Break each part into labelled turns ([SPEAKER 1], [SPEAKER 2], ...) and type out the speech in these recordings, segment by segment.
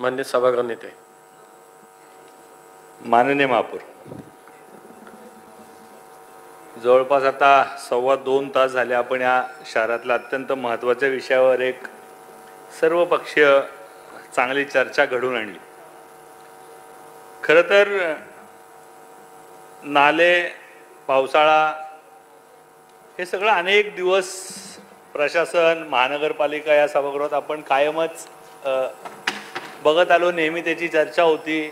[SPEAKER 1] मान्य सभागृह नेते.
[SPEAKER 2] माननीय महापौर. जवळपास आता सव्वा दोन तास झाले आपण या शहरातल्या अत्यंत महत्त्वाच्या विषयावर एक सर्वपक्षीय चांगली चर्चा घडून आणली. खरं तर नाले पावसाळा हे सगळं अनेक दिवस प्रशासन महानगरपालिका या सभागृहात आपण कायमच बघत आलो नेहमी त्याची चर्चा होती.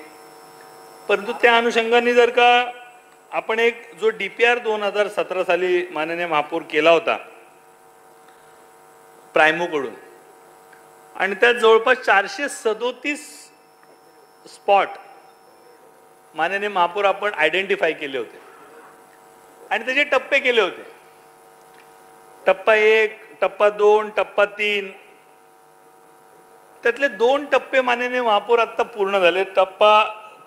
[SPEAKER 2] परंतु त्या अनुषंगाने जर का आपण एक जो डी पी आर दोन हजार सतरा साली माननीय महापौर केला होता प्रायमोकडून आणि त्यात जवळपास चारशे सदोतीस स्पॉट माननीय महापौर आपण आयडेंटिफाय केले होते. आणि त्याचे टप्पे केले होते. टप्पा एक टप्पा दोन टप्पा तीन त्यातले दोन टप्पे मानेने महापौर आत्ता पूर्ण झाले टप्पा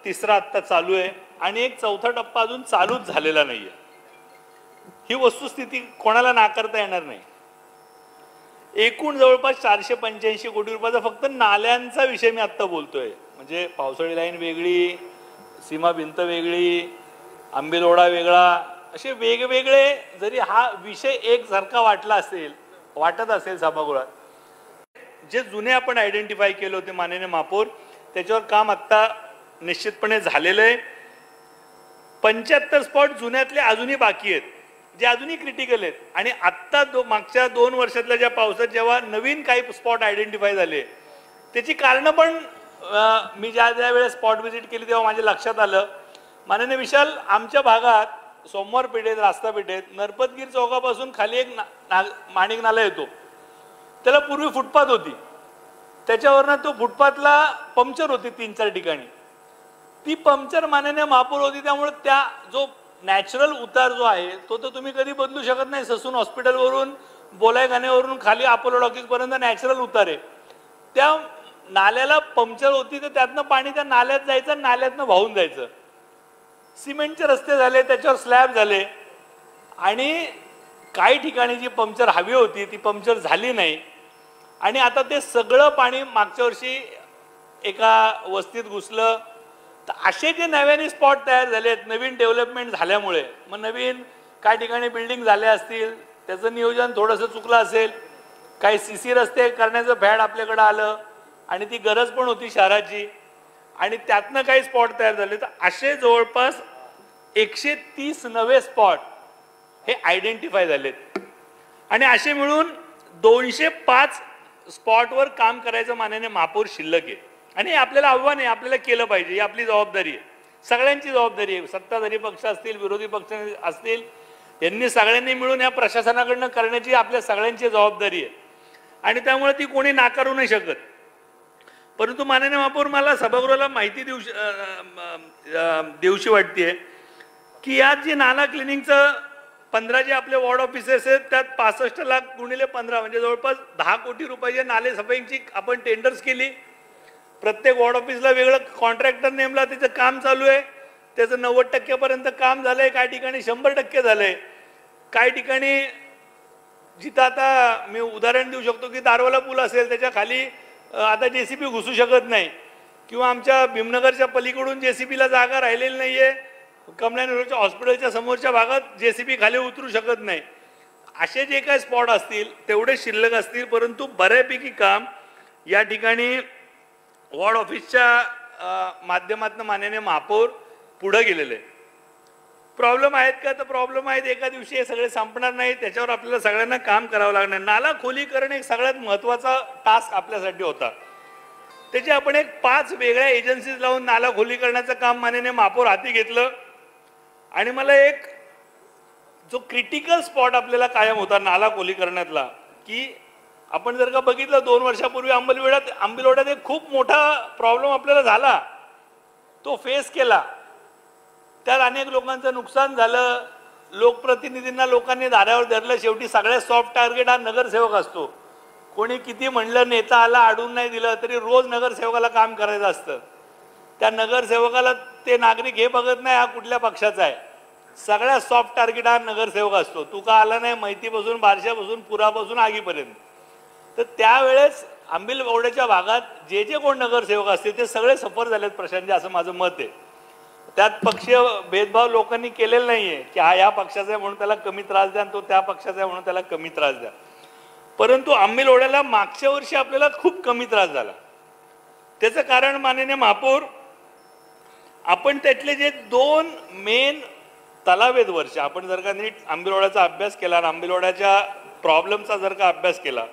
[SPEAKER 2] तिसरा आत्ता चालू आहे. आणि एक चौथा टप्पा अजून चालूच झालेला नाही ही वस्तुस्थिती कोणाला नाकारता येणार नाही. एकूण जवळपास चारशे पंच्याऐंशी कोटी रुपयाचा फक्त नाल्यांचा विषय मी आत्ता बोलतोय. म्हणजे पावसाळी लाईन वेगळी सीमा भिंत वेगळी आंबेलोडा वेगळा असे वेगवेगळे जरी हा विषय एकसारखा वाटला असेल वाटत असेल सभागृहात जे जुने आपण आयडेंटिफाय केले होते माननीय महापौर त्याच्यावर काम आत्ता निश्चितपणे झालेलं आहे. पंच्याहत्तर स्पॉट जुन्यातले अजूनही बाकी आहेत जे अजूनही क्रिटिकल आहेत. आणि आत्ता दो मागच्या दोन वर्षातल्या ज्या पावसात जेव्हा नवीन काही स्पॉट आयडेंटिफाय झाले त्याची कारणं पण मी ज्या ज्या वेळेस स्पॉट व्हिजिट केली तेव्हा माझ्या लक्षात आलं. माननीय विशाल आमच्या भागात सोमवार पेठेत रास्ता पेठेत नरपतगीर चौकापासून खाली एक ना, ना- माणिक नाला येतो. त्याला पूर्वी फुटपाथ होती. त्याच्यावरनं तो फुटपाथला पंक्चर होती तीन चार ठिकाणी. ती पंक्चर माननीय महापौर होती त्यामुळे त्या जो नॅचरल उतार जो आहे तो तर तुम्ही कधी बदलू शकत नाही. ससून हॉस्पिटलवरून बोलायखान्यावरून खाली अपोलो डॉकीजपर्यंत नॅचरल उतार आहे. त्या नाल्याला पंक्चर होती तर त्यातनं पाणी त्या नाल्यात जायचं आणि नाल्यातनं वाहून जायचं. सिमेंटचे रस्ते झाले त्याच्यावर स्लॅब झाले. आणि काही ठिकाणी जी पंक्चर हवी होती ती पंक्चर झाली नाही. आणि आता ते सगळं पाणी मागच्या वर्षी एका वस्तीत घुसलं. तर असे जे नव्याने स्पॉट तयार झाले आहेत नवीन डेव्हलपमेंट झाल्यामुळे मग नवीन काही ठिकाणी बिल्डिंग झाल्या असतील त्याचं नियोजन थोडंसं चुकलं असेल काही सी सी रस्ते करण्याचं फॅड आपल्याकडं आलं आणि ती गरज पण होती शहराची. आणि त्यातनं काही स्पॉट तयार झाले. तर असे जवळपास एकशे तीस नवे स्पॉट हे आयडेंटिफाय झालेत. आणि असे मिळून दोनशे पाच स्पॉटवर काम करायचं मानाने महापौर शिल्लक आहे. आणि हे आपल्याला आव्हान आहे आपल्याला केलं पाहिजे ही आपली जबाबदारी आहे. सगळ्यांची जबाबदारी आहे. सत्ताधारी पक्ष असतील विरोधी पक्ष असतील यांनी सगळ्यांनी मिळून या प्रशासनाकडनं करण्याची आपल्या सगळ्यांची जबाबदारी आहे. आणि त्यामुळे ती कोणी नाकारू नाही शकत. परंतु माननीय महापौर मला सभागृहाला माहिती देऊ देऊशी वाटते की यात जे नाना क्लिनिंगचं पंधरा जे आपले वॉर्ड ऑफिसेस आहेत त्यात पासष्ट लाख गुणिले पंधरा म्हणजे जवळपास दहा कोटी रुपयाच्या नालेसफाईची आपण टेंडर्स केली. प्रत्येक वॉर्ड ऑफिसला वेगळं कॉन्ट्रॅक्टर नेमला त्याचं काम चालू आहे. त्याचं नव्वद टक्क्यापर्यंत काम झालंय काही ठिकाणी शंभर टक्के झालंय. काही ठिकाणी जिथं आता मी उदाहरण देऊ शकतो की दारवाला पूल असेल त्याच्याखाली आता जे सी बी घुसू शकत नाही. किंवा आमच्या भीमनगरच्या पलीकडून जे सी बीला जागा राहिलेली नाही आहे कमलानेरूच्या हॉस्पिटलच्या समोरच्या भागात जे सी बी खाली उतरू शकत नाही. असे जे काही स्पॉट असतील तेवढे शिल्लक असतील परंतु बऱ्यापैकी काम या ठिकाणी वॉर्ड ऑफिसच्या माध्यमातून मान्याने महापौर पुढं गेलेले. प्रॉब्लेम आहेत का? तर प्रॉब्लेम आहेत. एका दिवशी हे सगळे संपणार नाही. त्याच्यावर आपल्याला सगळ्यांना काम करावं लागणार. नाला खोलीकरण एक सगळ्यात महत्त्वाचा टास्क आपल्यासाठी होता. त्याचे आपण एक पाच वेगळ्या एजन्सीज लावून नाला खोलीकरणाचं काम मानेने महापौर हाती घेतलं. आणि मला एक जो क्रिटिकल स्पॉट आपल्याला कायम होता नाला खोलीकरणातला की आपण जर का बघितलं दोन वर्षापूर्वी अंबलवेड्यात आंबिलवड्यात एक खूप मोठा प्रॉब्लेम आपल्याला झाला. तो फेस केला. त्यात अनेक लोकांचं नुकसान झालं. लोकप्रतिनिधींना लोकांनी दाऱ्यावर धरलं. शेवटी सगळ्यात सॉफ्ट टार्गेट हा नगरसेवक असतो. कोणी किती म्हणलं नेता आला अडून नाही दिलं तरी रोज नगरसेवकाला काम करायचं असतं. त्या नगरसेवकाला ते नागरिक हे बघत नाही हा कुठल्या पक्षाचा आहे. सगळ्यात सॉफ्ट टार्गेट हा नगरसेवक असतो. तू का आला नाही? माहितीपासून बारशापासून पुरापासून आगीपर्यंत. तर त्यावेळेस आंबिलवड्याच्या भागात जे जे कोण नगरसेवक असतील ते सगळे सफर झालेत प्रशांतजी असं माझं मत आहे. त्यात पक्षीय भेदभाव लोकांनी केलेला आहे की हा या पक्षाचा आहे म्हणून त्याला कमी त्रास द्या आणि तो त्या पक्षाचा आहे म्हणून त्याला कमी त्रास द्या. परंतु आंबिलवड्याला मागच्या वर्षी आपल्याला खूप कमी त्रास झाला. त्याचं कारण माननीय महापौर आपण त्यातले जे दोन मेन तलाव आहेत वर्ष आपण जर का नीट आंबिलोड्याचा अभ्यास केला आणि आंबिलोड्याच्या प्रॉब्लेमचा जर का अभ्यास केला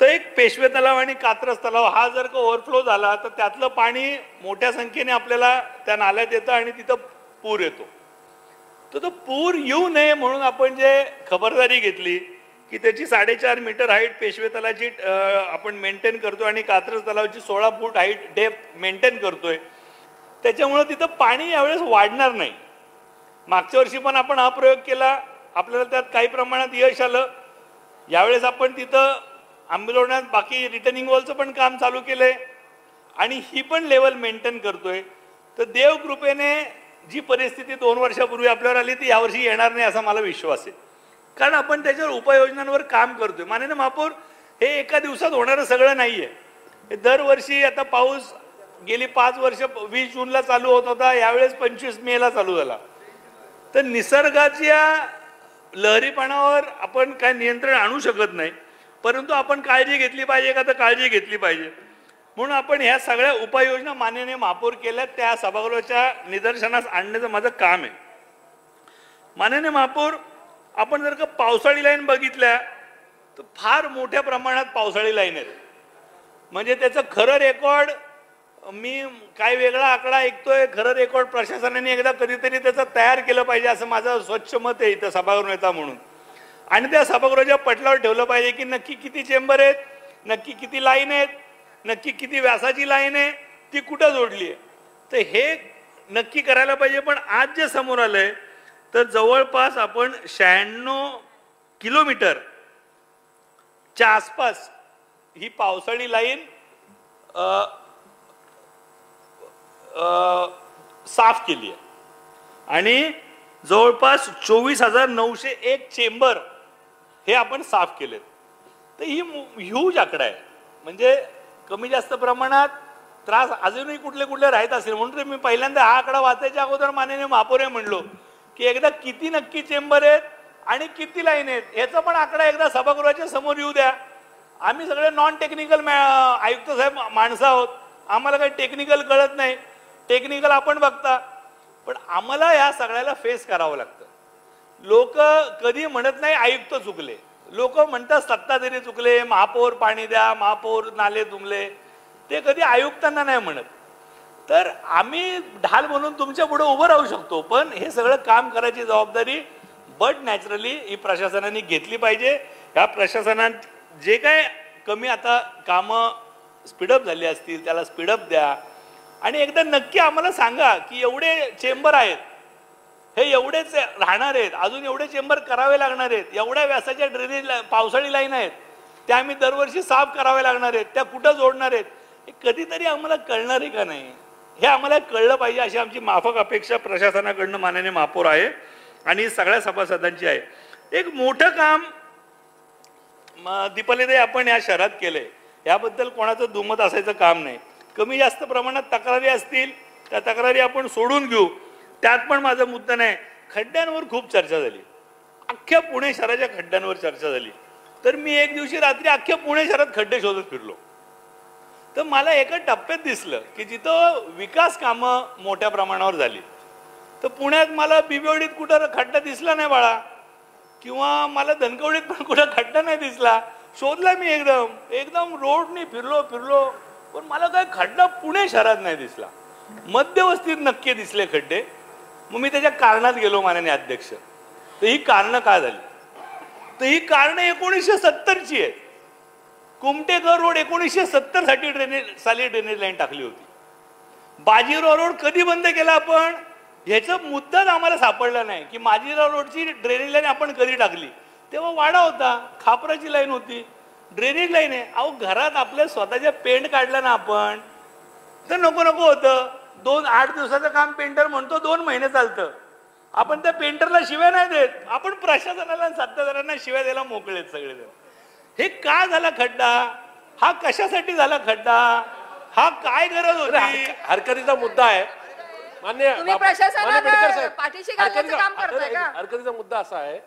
[SPEAKER 2] तर एक पेशवे तलाव आणि कात्रज तलाव हा जर का ओव्हरफ्लो झाला तर त्यातलं पाणी मोठ्या संख्येने आपल्याला त्या नाल्यात येतं आणि तिथं पूर येतो. तर तो पूर येऊ नये म्हणून आपण जे खबरदारी घेतली की त्याची साडेचार मीटर हाईट पेशवे तलाची आपण मेंटेन करतो आणि कात्रज तलावाची सोळा फूट हाईट डेप मेंटेन करतोय त्याच्यामुळं तिथं पाणी यावेळेस वाढणार नाही. मागच्या वर्षी पण आपण हा प्रयोग केला. आपल्याला त्यात काही प्रमाणात यश आलं. यावेळेस आपण तिथं आंबेलोण्यात बाकी रिटर्निंग वॉलचं पण काम चालू केलं आहे आणि ही पण लेवल मेंटेन करतोय. तर देवकृपेने जी परिस्थिती दोन वर्षापूर्वी आपल्यावर आली ती यावर्षी येणार नाही असा मला विश्वास आहे. कारण आपण त्याच्यावर उपाययोजनांवर काम करतोय. माननीय महापौर हे एका दिवसात होणारं सगळं नाही आहे दरवर्षी आता पाऊस गेली पाच वर्ष वीस जूनला चालू होत होता यावेळेस पंचवीस मेला चालू झाला. तर निसर्गाच्या लहरीपणावर आपण काय नियंत्रण आणू शकत नाही परंतु आपण काळजी घेतली पाहिजे का? तर काळजी घेतली पाहिजे. म्हणून आपण ह्या सगळ्या उपाययोजना माननीय महापौर केल्या त्या सभागृहाच्या निदर्शनास आणण्याचं माझं काम आहे. माननीय महापौर आपण जर का पावसाळी लाईन बघितल्या तर फार मोठ्या प्रमाणात पावसाळी लाईन आहेत. म्हणजे त्याचं खरं रेकॉर्ड मी काय वेगळा आकडा ऐकतोय खरं रेकॉर्ड प्रशासनाने एकदा कधीतरी त्याचं तयार केलं पाहिजे असं माझं स्वच्छ मत आहे इथं सभागृह नेता म्हणून. आणि त्या सभागृहाच्या पटलावर ठेवलं पाहिजे की नक्की किती चेंबर आहेत नक्की किती लाईन आहेत नक्की किती व्यासाची लाईन आहे ती कुठं जोडली आहे? तर हे नक्की करायला पाहिजे पण आज जे समोर आलंय तर जवळपास आपण शहाण्णव किलोमीटर च्या आसपास ही पावसाळी लाईन साफ केली आहे. आणि जवळपास चोवीस हजार नऊशे एक चेंबर हे आपण साफ केलेत. तर ही ह्यूज आकडा आहे. म्हणजे कमी जास्त प्रमाणात त्रास अजूनही कुठले कुठले राहत असेल. म्हणून मी पहिल्यांदा हा आकडा वाचायच्या अगोदर मानेने महापौर म्हणलो की एकदा किती नक्की चेंबर आहेत आणि किती लाईन आहेत याचा पण आकडा एकदा सभागृहाच्या समोर येऊ द्या. आम्ही सगळे नॉन टेक्निकल आयुक्त साहेब माणसं आहोत. आम्हाला काही टेक्निकल कळत नाही. टेक्निकल आपण बघता पण आम्हाला या सगळ्याला फेस करावं लागतं. लोक कधी म्हणत नाही आयुक्त चुकले. लोक म्हणतात सत्ताधारी चुकले महापौर पाणी द्या महापौर नाले तुंबले ते कधी आयुक्तांना नाही म्हणत. तर आम्ही ढाल म्हणून तुमच्यापुढे उभं राहू शकतो पण हे सगळं काम करायची जबाबदारी बट नॅचरली ही प्रशासनाने घेतली पाहिजे. ह्या प्रशासनात जे काय कमी आता कामं स्पीडअप झाली असतील त्याला स्पीडअप द्या. आणि एकदा नक्की आम्हाला सांगा की एवढे चेंबर आहेत हे एवढेच राहणार आहेत अजून एवढे चेंबर करावे लागणार आहेत एवढ्या व्यासाच्या ड्रेनेज ला पावसाळी लाईन आहेत त्या आम्ही दरवर्षी साफ करावे लागणार आहेत त्या कुठं जोडणार आहेत हे कधीतरी आम्हाला कळणार आहे का नाही? हे आम्हाला कळलं पाहिजे अशी आमची माफक अपेक्षा प्रशासनाकडनं मानाने महापौर आहे आणि सगळ्या सभासदांची आहे. एक मोठं काम दीपालीदाई आपण या शहरात केलंय. याबद्दल कोणाचं दुमत असायचं काम नाही. कमी जास्त प्रमाणात तक्रारी असतील त्या तक्रारी आपण सोडून घेऊ. त्यात पण माझा मुद्दा नाही. खड्ड्यांवर खूप चर्चा झाली. अख्ख्या पुणे शहराच्या खड्ड्यांवर चर्चा झाली. तर मी एक दिवशी रात्री अख्ख्या पुणे शहरात खड्डे शोधत फिरलो. तर मला एका टप्प्यात दिसलं की जिथं विकास कामं मोठ्या प्रमाणावर झाली. तर पुण्यात मला बिबेवडीत कुठं खड्डा दिसला नाही बाळा. किंवा मला धनकवडीत पण कुठं खड्डा नाही दिसला. शोधला मी एकदम. एकदम रोडनी फिरलो फिरलो. पण मला काय खड्डा पुणे शहरात नाही दिसला. मध्यवस्तीत नक्की दिसले खड्डे. मग मी त्याच्या कारणात गेलो माननीय अध्यक्ष. तर ही कारणं काय झाली? तर ही कारणं एकोणीसशे सत्तरची आहेत कुमटेकर रोड एकोणीसशे सत्तरसाठी ड्रेनेज साली ड्रेनेज लाईन टाकली होती. बाजीराव रोड कधी बंद केला आपण? ह्याचं मुद्दाच आम्हाला सापडला नाही की बाजीराव रोडची ड्रेनेज लाईन आपण कधी टाकली? तेव्हा वाडा होता खापराची लाईन होती. ड्रेनेज लाईन आहे. अहो घरात आपल्या स्वतःच्या पेंट काढला ना आपण तर नको नको होतं. दोन आठ दिवसाचं काम पेंटर म्हणतो दोन महिने चालतं. आपण त्या पेंटरला शिव्या नाही देत. आपण प्रशासनाला सत्ताधाऱ्यांना शिव्या द्यायला मोकळेत सगळेजण. हे का झाला खड्डा? हा कशासाठी झाला खड्डा? हा काय गरज होती?
[SPEAKER 1] हरक- हरकतीचा मुद्दा आहे. मान्य? हरकतीचा मुद्दा असा आहे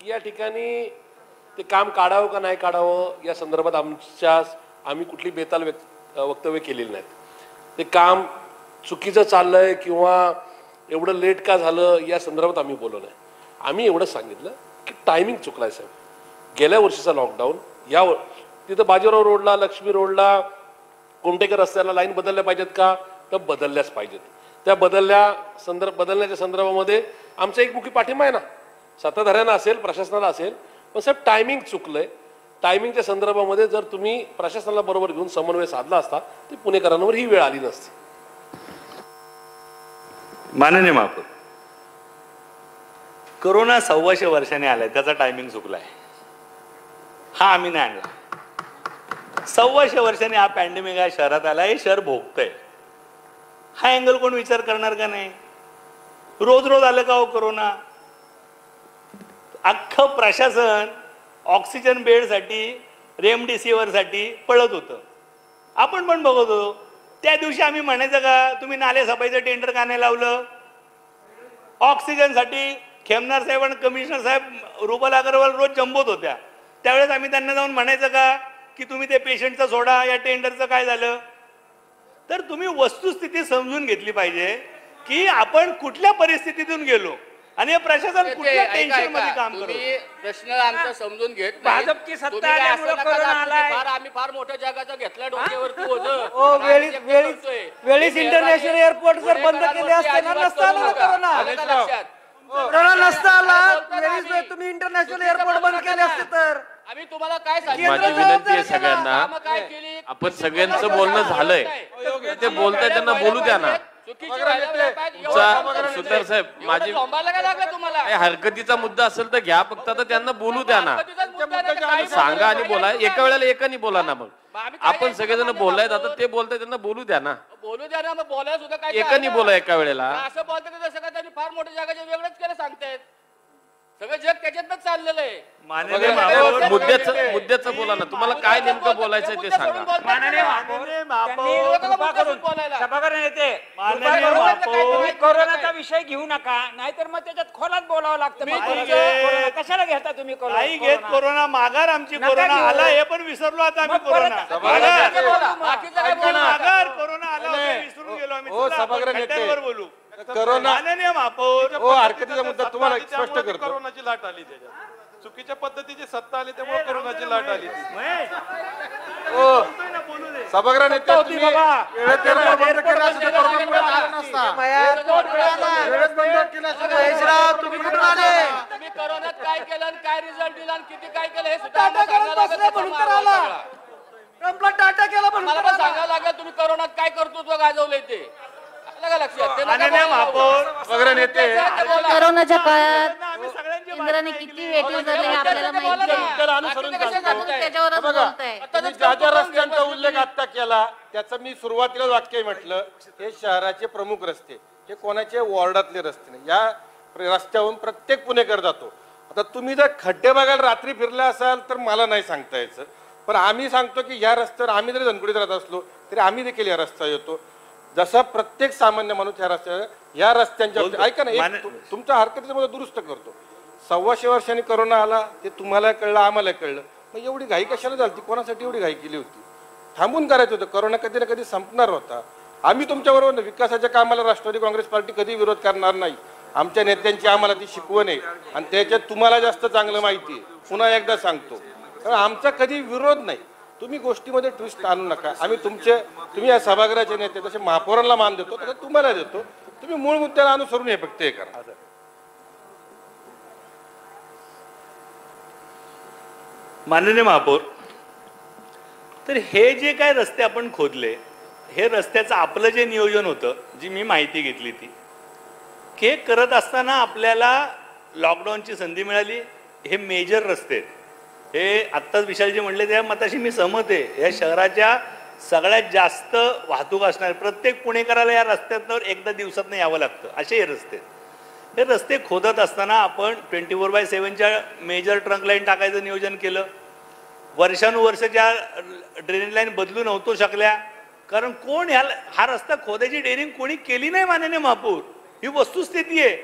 [SPEAKER 1] की या ठिकाणी ते काम काढावं का नाही काढावं या संदर्भात आमच्या आम्ही कुठली बेताल व्यक्त- वक्तव्य केलेली नाहीत. ते काम चुकीचं चाललंय किंवा एवढं लेट का झालं या संदर्भात आम्ही बोललो नाही आम्ही एवढं सांगितलं की टायमिंग चुकलाय साहेब. गेल्या वर्षीचा लॉकडाऊन या तिथं बाजीराव रोडला लक्ष्मी रोडला कोमटेकर रस्त्याला लाईन बदलल्या पाहिजेत का? तर बदलल्याच पाहिजेत. त्या बदलल्या संदर्भ बदलण्याच्या संदर्भामध्ये आमचा एक मुखी पाठिंबा आहे ना. सत्ताधाऱ्यांना असेल प्रशासनाला असेल पण साहेब टायमिंग चुकलंय. टायमिंगच्या संदर्भामध्ये जर तुम्ही प्रशासनाला बरोबर घेऊन समन्वय साधला असता तर पुणेकरांवर ही वेळ आली नसती.
[SPEAKER 2] माननीय महापौर करोना सव्वाशे वर्षाने आलाय त्याचा टायमिंग चुकलाय. हा आम्ही नाही आणला. सव्वाशे वर्षाने हा पॅन्डेमिक या शहरात आला हे शहर भोगतंय. हा अँगल कोण विचार करणार का नाही? रोज रोज आलं का हो करोना? अख्खं प्रशासन ऑक्सिजन बेडसाठी रेमडेसिवीरसाठी पळत होतं. आपण पण बघत होतो. त्या दिवशी आम्ही म्हणायचं का तुम्ही नाले सफाईचं टेंडर का नाही लावलं? ऑक्सिजनसाठी खेमनार साहेब आणि कमिशनर साहेब रुबल अग्रवाल रोज जंबोत होत्या. त्यावेळेस आम्ही त्यांना जाऊन म्हणायचं का की तुम्ही ते पेशंटचं सोडा या टेंडरचं काय झालं? तर तुम्ही वस्तुस्थिती समजून घेतली पाहिजे की आपण कुठल्या परिस्थितीतून गेलो? आणि हे प्रशासन
[SPEAKER 3] ते
[SPEAKER 2] कुठल्या
[SPEAKER 3] टेन्शनमध्ये.
[SPEAKER 2] काम करत
[SPEAKER 3] तुम्ही प्रश्न आमचा समजून घेत नाही.
[SPEAKER 4] भाजपची सत्ता
[SPEAKER 3] तुम्ही काय
[SPEAKER 4] आल्यामुळं
[SPEAKER 3] असं नका
[SPEAKER 4] कोरोना
[SPEAKER 3] दाखवू की
[SPEAKER 4] आलाय.
[SPEAKER 3] फार आम्ही फार मोठ्या जगाचा घेतला.
[SPEAKER 4] ओ
[SPEAKER 3] आम्ही
[SPEAKER 4] वेळीच इंटरनॅशनल एअरपोर्ट जर बंद केले असते ना नसता
[SPEAKER 3] करू
[SPEAKER 4] आला. करोना? करोना नसता आला वेळीच. तुम्ही इंटरनॅशनल एअरपोर्ट बंद केले. असते तर
[SPEAKER 3] आम्ही तुम्हाला काय सांगितलं
[SPEAKER 5] माझी विनंती आहे सगळ्यांना
[SPEAKER 3] कामं काय केली
[SPEAKER 5] आपण सगळ्यांचं बोलणं झालंय ते बोलताय त्यांना बोलू द्या ना
[SPEAKER 3] चुकीची व्हायला पाहिजे.
[SPEAKER 5] तुमचा
[SPEAKER 3] एवढं
[SPEAKER 5] सुतार साहेब
[SPEAKER 3] एवढं
[SPEAKER 5] माझी
[SPEAKER 3] झोंबायला काय लागलं तुम्हाला?
[SPEAKER 5] काही हरकतीचा मुद्दा असेल तर घ्या फक्त आता त्यांना बोलू द्या ना.
[SPEAKER 3] हरकतीचाच मुद्दा नाही तर काही
[SPEAKER 5] सांगा आणि
[SPEAKER 3] बोलू.
[SPEAKER 5] एका वेळेला एकानी बोला ना मग.
[SPEAKER 3] आम्ही काय
[SPEAKER 5] आपण सगळेजण
[SPEAKER 3] बाबा?
[SPEAKER 5] आता ते बोलताय त्यांना बोलू द्या ना.
[SPEAKER 3] बोलू द्या ना मग बोलायला सुद्धा काय
[SPEAKER 5] एकानी बोला एका वेळेला.
[SPEAKER 3] असं बोलतात तसं काय त्यांनी फार मोठ्या जगाचे वेगळंच केलं सांगतायत. सगळं जग त्याच्यातच चाललेलं आहे
[SPEAKER 2] माननीय महापौर
[SPEAKER 5] मुद्द्याचं मुद्द्याचं बोला ना तुम्हाला काय नेमकं बोलायचंय ते सांगा
[SPEAKER 4] माननीय
[SPEAKER 2] माननीय
[SPEAKER 4] महापौर
[SPEAKER 2] महापौर
[SPEAKER 4] त्यांनी कृपा करून
[SPEAKER 3] बोलायला.
[SPEAKER 4] सभागृह नेते
[SPEAKER 2] माननीय
[SPEAKER 4] कृपा करून
[SPEAKER 2] महापौर.
[SPEAKER 4] तुम्ही कोरोनाचा विषय घेऊ नका नाहीतर मग त्याच्यात खोलात बोलावं लागतं
[SPEAKER 3] मी
[SPEAKER 4] मग
[SPEAKER 2] नाही
[SPEAKER 4] कोरोना-
[SPEAKER 2] घेत.
[SPEAKER 4] कोरोना कशाला घेता तुम्ही कोरोना?
[SPEAKER 2] नाही घेत कोरोना माघार आमची
[SPEAKER 4] नका
[SPEAKER 2] कोरोना
[SPEAKER 4] घेऊ.
[SPEAKER 2] आला हे पण विसरलो आता आम्ही
[SPEAKER 4] मग परत-
[SPEAKER 2] कोरोना माघार.
[SPEAKER 4] बोलू मग.
[SPEAKER 3] बाकीचं काय
[SPEAKER 2] आमची
[SPEAKER 3] बोलू नका.
[SPEAKER 2] माघार कोरोना आला होता विसरून गेलो आम्ही
[SPEAKER 6] हो,
[SPEAKER 2] चला, आपण
[SPEAKER 6] सभागृह नेते.
[SPEAKER 2] खड्ड्यांवर बोलू
[SPEAKER 6] करोना
[SPEAKER 2] माननीय महापौर
[SPEAKER 6] हो हरकतीचा मुद्दा तुम्हाला स्पष्ट करतो.
[SPEAKER 7] करोनाची लाट आली त्याच्यात. चुकीच्या पद्धतीची सत्ता आली त्यामुळे करोनाची लाट आली
[SPEAKER 6] हो
[SPEAKER 2] बोलतोय ना, बोलू दे.
[SPEAKER 6] सभागृह नेते तुम्ही वेळेत एअरपोर्ट बंद केला असता तर करोनामुळे आला नसता. वेळेत बंद केला असता तर महेशराव तुम्ही कुठून आले?
[SPEAKER 3] तुम्ही करोनात काय केलं आणि काय रिझल्ट दिला आणि किती काय केलं हे सुद्धा
[SPEAKER 4] टाटा
[SPEAKER 3] आम्हाला
[SPEAKER 4] करत
[SPEAKER 3] लागेल. सगळं.
[SPEAKER 4] केला म्हणून
[SPEAKER 3] मला
[SPEAKER 4] तर
[SPEAKER 3] पण
[SPEAKER 4] आला.
[SPEAKER 3] सांगायला लागेल तुम्ही करोनात काय गाजवलंय ते लक्षात ते?
[SPEAKER 2] महापौर
[SPEAKER 6] नेते.
[SPEAKER 8] करोनाच्या काळात
[SPEAKER 2] बातमी
[SPEAKER 8] किती धरले हे आपल्याला
[SPEAKER 3] ते बोला
[SPEAKER 8] माहिती
[SPEAKER 3] ना.
[SPEAKER 8] आहे
[SPEAKER 6] त्याला अनुसरून
[SPEAKER 3] बाकीचं कशाला
[SPEAKER 6] सांगतो.
[SPEAKER 3] सांगताय?
[SPEAKER 8] त्याच्यावरच
[SPEAKER 6] बघा.
[SPEAKER 8] बोलताय
[SPEAKER 6] तुम्ही ज्या ज्या रस्त्यांचा उल्लेख आता केला त्याचं मी सुरुवातीला वाक्य म्हटलं हे शहराचे प्रमुख रस्ते हे कोणाचे वॉर्डातले रस्ते नाही या प्र- रस्त्यावरून प्रत्येक पुणेकर जातो आता तुम्ही जर खड्डे बघायला रात्री फिरले असाल तर मला नाही सांगता यायचं पण आम्ही सांगतो की या रस्त्यावर आम्ही जरी धनकुडीत राहत असलो तरी आम्ही देखील या रस्त्यावर येतो जसा प्रत्येक सामान्य माणूस या रस्त्यावर या रस्त्यांच्या. ऐका ना एक
[SPEAKER 2] मान-
[SPEAKER 6] तु- तुमच्या हरकतीचं मला दुरुस्त करतो. सव्वाशे वर्षांनी करोना आला ते तुम्हाला कळलं आम्हाला कळलं. मग एवढी घाई कशाला झाली? कोणासाठी एवढी घाई केली होती? थांबून करायचं होतं. करोना कधी ना कधी संपणार होता. आम्ही तुमच्याबरोबर ना विकासाच्या कामाला राष्ट्रवादी काँग्रेस पार्टी कधी विरोध करणार नाही. आमच्या नेत्यांची आम्हाला ती शिकवण आहे. आणि त्याच्यात तुम्हाला जास्त चांगलं माहिती आहे. पुन्हा एकदा सांगतो. कारण आमचा कधी विरोध नाही. तुम्ही गोष्टीमध्ये ट्विस्ट आणू नका. आम्ही तुमचे तुम्ही या सभागृहाचे नेते तसे महापौरांना मान देतो तसं तुम्हाला देतो. तुम्ही मूळ मुद्द्याला अनुसरून हे फक्त हे करा.
[SPEAKER 2] माननीय महापौर तर हे जे काय रस्ते आपण खोदले हे रस्त्याचं आपलं जे नियोजन होतं जी मी माहिती घेतली ती की हे करत असताना आपल्याला लॉकडाऊनची संधी मिळाली हे मेजर रस्ते आहेत. हे आत्ताच विशालजी म्हणले त्या मताशी मी सहमत आहे. या शहराच्या सगळ्यात जास्त वाहतूक असणार प्रत्येक पुणेकराला या रस्त्यातनं एकदा दिवसातनं यावं लागतं. असे हे रस्ते. हे रस्ते खोदत असताना आपण ट्वेंटी फोर बाय सेवनच्या मेजर ट्रंक लाईन टाकायचं नियोजन केलं. वर्षानुवर्षच्या ड्रेनेज लाईन बदलू नव्हतो शकल्या. कारण कोण ह्या हा रस्ता खोदायची डेअरिंग कोणी केली नाही माननीय महापूर. ही वस्तुस्थिती आहे.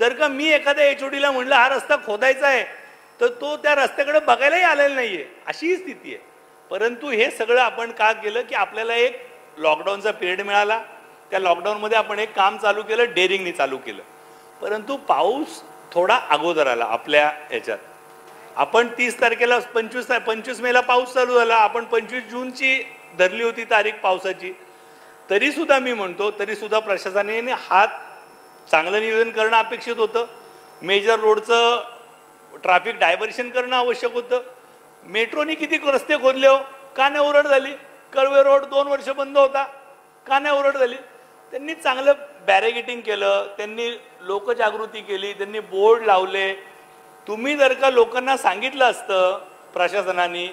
[SPEAKER 2] जर का मी एखाद्या एच ला म्हणलं हा रस्ता खोदायचा आहे. तर तो त्या रस्त्याकडे बघायलाही आलेला नाहीये. अशी ही स्थिती आहे. परंतु हे सगळं आपण का केलं की आपल्याला एक लॉकडाऊनचा पिरियड मिळाला. त्या लॉकडाऊनमध्ये आपण एक काम चालू केलं डेअरिंगनी चालू केलं. परंतु पाऊस थोडा अगोदर आला आपल्या याच्यात आपण तीस तारखेला पंचवीस तार पंचवीस मेला पाऊस चालू झाला. आपण पंचवीस जूनची धरली होती तारीख पावसाची. तरीसुद्धा मी म्हणतो तरीसुद्धा प्रशासनाने हात चांगलं नियोजन करणं अपेक्षित होतं. मेजर रोडचं ट्रॅफिक डायव्हर्शन करणं आवश्यक होतं. मेट्रोनी किती रस्ते खोदले हो? का नाही ओरड झाली. कळवे रोड दोन वर्ष बंद होता. का नाही ओरड झाली. त्यांनी चांगलं बॅरेगेटिंग केलं. त्यांनी लोकजागृती केली. त्यांनी बोर्ड लावले. तुम्ही जर का लोकांना सांगितलं असतं प्रशासनाने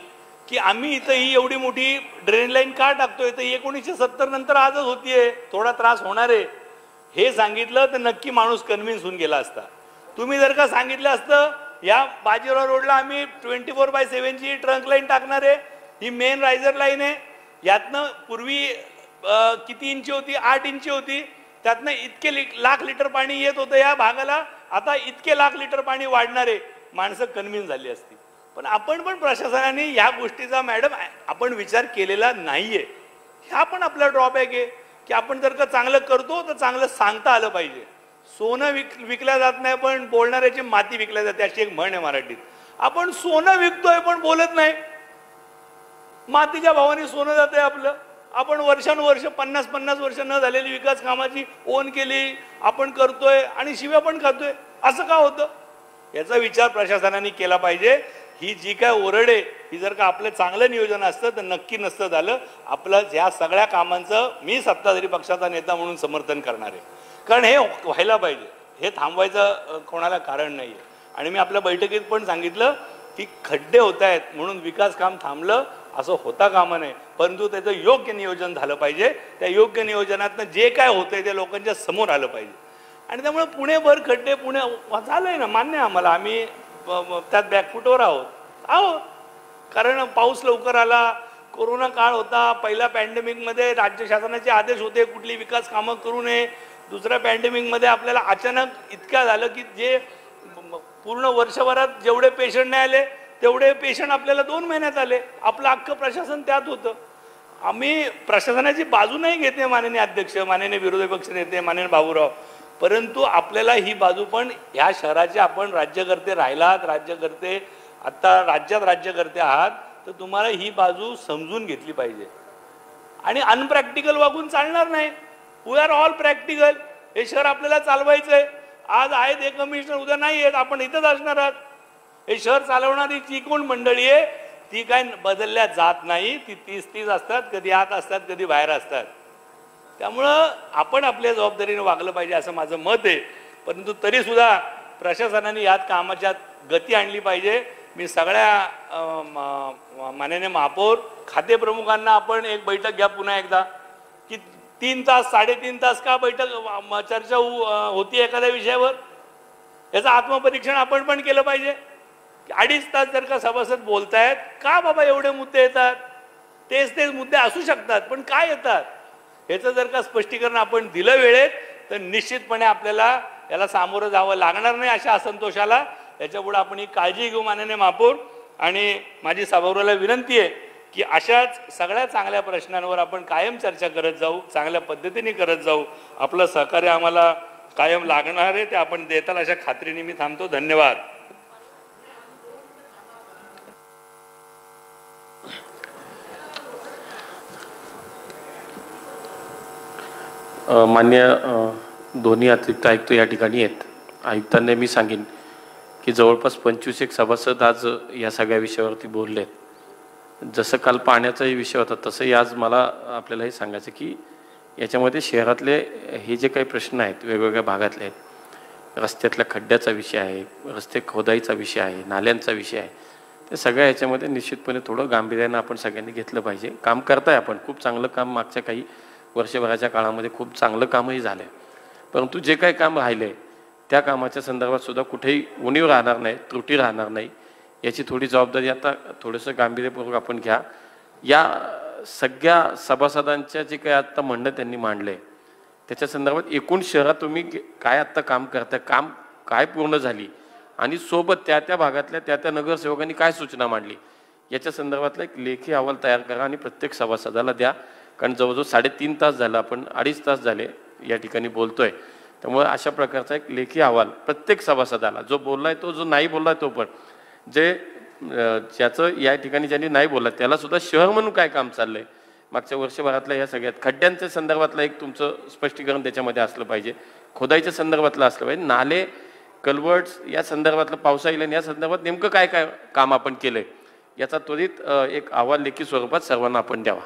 [SPEAKER 2] की आम्ही इथं ही एवढी मोठी ड्रेन लाईन का टाकतोय? तर एकोणीसशे सत्तर नंतर आजच होतीये. थोडा त्रास होणार आहे. हे सांगितलं तर नक्की माणूस कन्व्हिन्स होऊन गेला असता. तुम्ही जर का सांगितलं असतं या बाजीराव रोडला आम्ही ट्वेंटी फोर बाय सेव्हनची ट्रंक लाईन टाकणार आहे. ही मेन रायझर लाईन आहे. यातनं पूर्वी किती इंची होती? आठ इंची होती. त्यातनं इतके लि लाख लिटर पाणी येत होतं या भागाला. आता इतके लाख लिटर पाणी वाढणार आहे. माणसं कन्व्हिन्स झाली असती. पण आपण पण प्रशासनाने या गोष्टीचा मॅडम आपण विचार केलेला नाहीये. हा पण आपला ड्रॉबॅक आहे. की आपण जर का चांगलं करतो तर चांगलं सांगता आलं पाहिजे. सोनं विक विकल्या जात नाही पण बोलणाऱ्याची माती विकल्या जाते अशी एक म्हण आहे मराठीत. आपण सोनं विकतोय पण बोलत नाही. मातीच्या भावाने सोनं जातंय आपलं. आपण वर्षानुवर्ष पन्नास पन्नास वर्ष न झालेली विकास कामाची ओन केली आपण करतोय आणि शिव्या पण खातोय. असं का होतं? याचा विचार प्रशासनाने केला पाहिजे. ही जी काय ओरडे ही जर का आपलं चांगलं नियोजन असतं तर नक्की नसतं झालं. आपलं ह्या सगळ्या कामांचं मी सत्ताधारी पक्षाचा नेता म्हणून समर्थन करणार आहे. कारण हे व्हायला पाहिजे. हे थांबवायचं कोणाला कारण नाही आहे आणि मी आपल्या बैठकीत पण सांगितलं की खड्डे होत आहेत म्हणून विकास काम थांबलं असं होता कामा नये. परंतु त्याचं योग्य नियोजन झालं पाहिजे. त्या योग्य नियोजनातनं जे काय होतंय ते लोकांच्या समोर आलं पाहिजे. आणि त्यामुळे पुणेभर खड्डे पुणे झालंय ना मान्य आम्हाला. आम्ही त्यात बॅकफुटवर आहोत. आहो कारण पाऊस लवकर आला कोरोना काळ होता पहिल्या पॅन्डेमिकमध्ये राज्य शासनाचे आदेश होते कुठली विकास कामं करू नये. दुसऱ्या पॅन्डेमिकमध्ये आपल्याला अचानक इतक्या झालं की जे पूर्ण वर्षभरात जेवढे पेशंट नाही आले तेवढे पेशंट आपल्याला दोन महिन्यात आले. आपलं अख्खं प्रशासन त्यात होतं. आम्ही प्रशासनाची बाजू नाही घेते माननीय अध्यक्ष माननीय विरोधी पक्ष नेते माननीय बाबूराव. परंतु आपल्याला ही बाजू पण ह्या शहराचे आपण राज्यकर्ते राहिलात राज्यकर्ते आत्ता राज्यात राज्यकर्ते आहात तर तुम्हाला ही बाजू समजून घेतली पाहिजे. आणि अनप्रॅक्टिकल वागून चालणार नाही. वी आर ऑल प्रॅक्टिकल हे शहर आपल्याला चालवायचं आहे आज आहेत हे कमिशनर उद्या नाही आहेत. आपण इथंच असणार आहात. हे शहर चालवणारी जी कोण मंडळी आहे ती काय बदलल्या जात नाही. ती तीस तीस असतात कधी आत असतात कधी बाहेर असतात. त्यामुळं आपण आपल्या जबाबदारीने वागलं पाहिजे असं माझं मत आहे. परंतु तरीसुद्धा प्रशासनाने यात कामाच्या गती आणली पाहिजे. मी सगळ्या म- माननीय महापौर खाते प्रमुखांना आपण एक बैठक घ्या पुन्हा एकदा. तीन तास साडेतीन तास का बैठक चर्चा हो- होती एखाद्या विषयावर? याचं आत्मपरीक्षण आपण पण केलं पाहिजे. अडीच तास जर का सभासद बोलतायत का बाबा एवढे मुद्दे येतात? तेच तेच मुद्दे असू शकतात पण काय येतात? ह्याचं जर का स्पष्टीकरण आपण दिलं वेळेत तर निश्चितपणे आपल्याला याला सामोरं जावं लागणार नाही अशा असंतोषाला. याच्यापुढे आपण ही काळजी घेऊ मानाने महापौर. आणि माझी सभागृहाला विनंती आहे की अशाच सगळ्या चांगल्या प्रश्नांवर आपण कायम चर्चा करत जाऊ चांगल्या पद्धतीने करत जाऊ. आपलं सहकार्य आम्हाला कायम लागणार आहे ते आपण देताल अशा खात्रीने मी थांबतो. धन्यवाद.
[SPEAKER 5] मान्य दोन्ही अतिरिक्त आयुक्त या ठिकाणी आहेत. आयुक्तांना मी सांगेन की जवळपास पंचवीस एक सभासद आज या सगळ्या विषयावरती बोलले आहेत जसं काल पाण्याचाही विषय होता तसंही आज मला आपल्याला हे सांगायचं की याच्यामध्ये शहरातले हे जे काही प्रश्न आहेत वेगवेगळ्या भागातले आहेत रस्त्यातल्या खड्ड्याचा विषय आहे रस्ते खोदाईचा विषय आहे नाल्यांचा विषय आहे ते सगळ्या याच्यामध्ये निश्चितपणे थोडं गांभीर्यानं आपण सगळ्यांनी घेतलं पाहिजे. काम करताय आपण खूप चांगलं काम मागच्या काही वर्षभराच्या काळामध्ये खूप चांगलं कामही झालं आहे परंतु जे काही काम राहिलं आहे त्या कामाच्या संदर्भात सुद्धा कुठेही उणीव राहणार नाही त्रुटी राहणार नाही. याची थोडी जबाबदारी आता थोडंसं गांभीर्यपूर्वक आपण घ्या. या सगळ्या सभासदांच्या जे काही आत्ता म्हणणं त्यांनी मांडलं आहे त्याच्या संदर्भात एकूण शहरात तुम्ही काय आत्ता काम करता काम काय पूर्ण झाली आणि सोबत त्या त्या भागातल्या त्या त्या नगरसेवकांनी काय सूचना मांडली याच्या संदर्भातला एक लेखी अहवाल तयार करा आणि प्रत्येक सभासदाला द्या. कारण जवळजवळ साडेतीन तास झालं आपण अडीच तास झाले या ठिकाणी बोलतोय. त्यामुळे अशा प्रकारचा एक लेखी अहवाल प्रत्येक सभासदाला जो बोललाय तो जो नाही बोललाय तो पण. जे ज्याचं या ठिकाणी ज्यांनी नाही बोलला त्याला सुद्धा शहर म्हणून काय काम चाललंय? मागच्या वर्षभरातल्या ह्या सगळ्यात खड्ड्यांच्या संदर्भातलं एक तुमचं स्पष्टीकरण त्याच्यामध्ये असलं पाहिजे. खोदाईच्या संदर्भातलं असलं पाहिजे. नाले कलवट्स या संदर्भातलं पावसाळी लाईन या संदर्भात नेमकं काय काय काम आपण केलंय? याचा त्वरित एक अहवाल लेखी स्वरूपात सर्वांना आपण द्यावा.